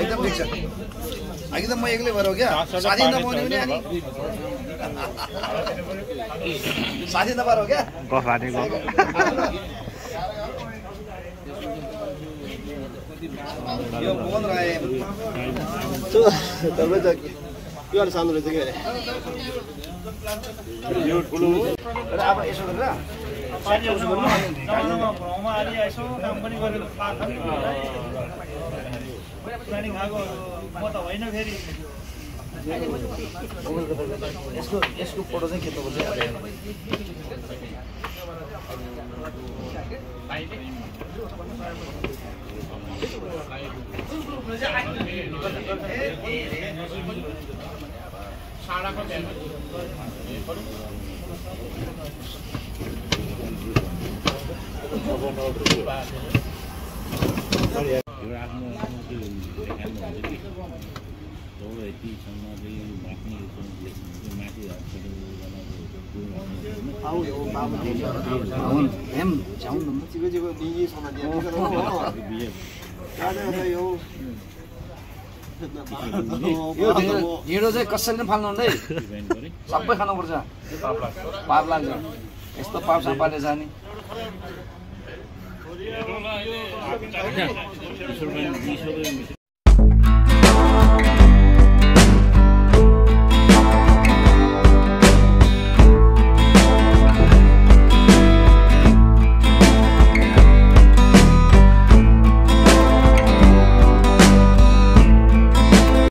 एकदम त म एक्लै भएर हो क्या साथी नपाउने पनि अनि साथी नपाएर हो क्या यो मोहन राय तपाईँ त के अलिक सानो रहेछ कि र अब यसो गरेर यसको यसको फोटो चाहिँ कि जब यतिसम्म चाहिँ आफ्नो यो ढिँडो ढिँडो चाहिँ कसैले पनि फाल्नु हुँदै सबै खानुपर्छ पाप लाग्छ यस्तो पाप सापाले जाने